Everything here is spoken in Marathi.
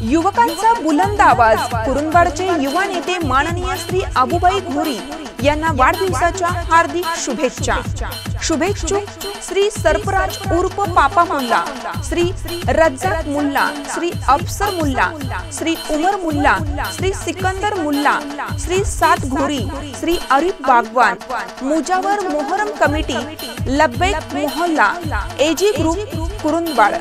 युवकांचा बुलंद आवाज. कुरुंदवाडचे युवा नेते माननीय श्री आबुबाई घोरी यांना वाढदिवसाच्या हार्दिक शुभेच्छा. शुभेच्छुक श्री सरपराज उर्फ पापा मुल्ला श्री रज्जाक मुल्ला श्री अफसर मुल्ला श्री उमर मुल्ला श्री सिकंदर मुल्ला श्री सात घोरी श्री अरिफ बागवान मुजावर मोहरम कमिटी लब्बेक मोहल्ला एजी ग्रुप कुरुंदवाड.